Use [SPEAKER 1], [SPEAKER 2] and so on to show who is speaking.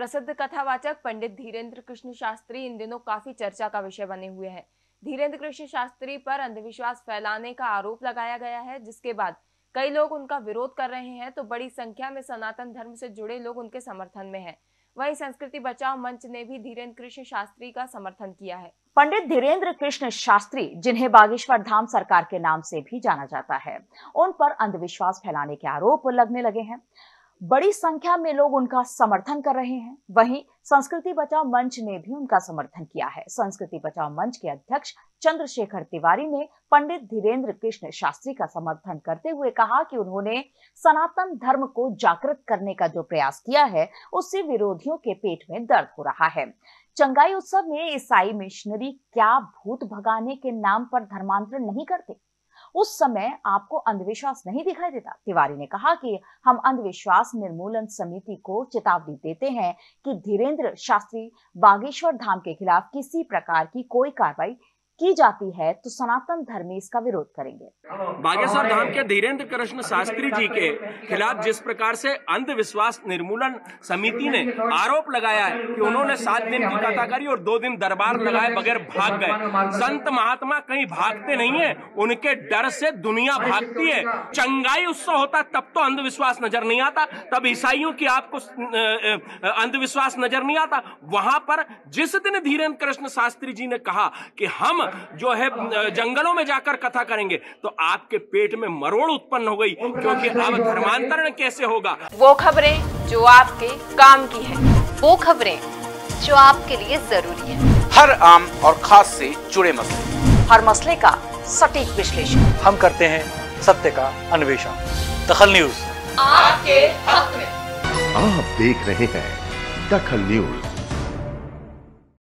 [SPEAKER 1] प्रसिद्ध कथावाचक पंडित धीरेन्द्र कृष्ण शास्त्री इन दिनों काफ़ी चर्चा का विषय बने हुए हैं। धीरेन्द्र कृष्ण शास्त्री पर अंधविश्वास फैलाने का आरोप लगाया गया है, जिसके बाद कई लोग उनका विरोध कर रहे हैं तो बड़ी संख्या में सनातन धर्म से जुड़े लोग उनके समर्थन में हैं। वहीं संस्कृति बचाओ मंच ने भी धीरेन्द्र कृष्ण शास्त्री का समर्थन किया है।
[SPEAKER 2] पंडित धीरेन्द्र कृष्ण शास्त्री, जिन्हें बागेश्वर धाम सरकार के नाम से भी जाना जाता है, उन पर अंधविश्वास फैलाने के आरोप लगने लगे हैं। बड़ी संख्या में लोग उनका समर्थन कर रहे हैं। वहीं संस्कृति बचाओ मंच ने भी उनका समर्थन किया है। संस्कृति बचाओ मंच के अध्यक्ष चंद्रशेखर तिवारी ने पंडित धीरेन्द्र कृष्ण शास्त्री का समर्थन करते हुए कहा कि उन्होंने सनातन धर्म को जागृत करने का जो प्रयास किया है, उससे विरोधियों के पेट में दर्द हो रहा है। चंगाई उत्सव में ईसाई मिशनरी क्या भूत भगाने के नाम पर धर्मांतरण नहीं करते? उस समय आपको अंधविश्वास नहीं दिखाई देता। तिवारी ने कहा कि हम अंधविश्वास निर्मूलन समिति को चेतावनी देते हैं कि धीरेन्द्र शास्त्री बागेश्वर धाम के खिलाफ किसी प्रकार की कोई कार्रवाई की जाती है तो सनातन धर्मी इसका विरोध करेंगे।
[SPEAKER 3] बागेश्वर धाम के धीरेन्द्र कृष्ण शास्त्री जी के खिलाफ जिस प्रकार से अंधविश्वास निर्मूलन समिति ने आरोप लगाया है कि उन्होंने सात दिन की कथा करी और दो दिन दरबार लगाए बगैर भाग गए। संत महात्मा कहीं भागते नहीं है, उनके डर से दुनिया भागती है। चंगाई उत्सव होता, तब तो अंधविश्वास नज़र नहीं आता, तब ईसाइयों की आपको अंधविश्वास नज़र नहीं आता। वहाँ पर जिस दिन धीरेन्द्र कृष्ण शास्त्री जी ने कहा कि हम जो है जंगलों में जाकर कथा करेंगे। तो आपके पेट में मरोड़ उत्पन्न हो गई क्योंकि अब धर्मांतरण कैसे होगा?
[SPEAKER 1] वो खबरें जो आपके काम की है
[SPEAKER 4] वो खबरें जो आपके लिए ज़रूरी है।
[SPEAKER 5] हर आम और खास से जुड़े मसले।
[SPEAKER 2] हर मसले का सटीक विश्लेषण।
[SPEAKER 6] हम करते हैं सत्य का अन्वेषण। दखल न्यूज़।
[SPEAKER 4] आपके हक में।
[SPEAKER 7] आप देख रहे हैं दखल न्यूज़।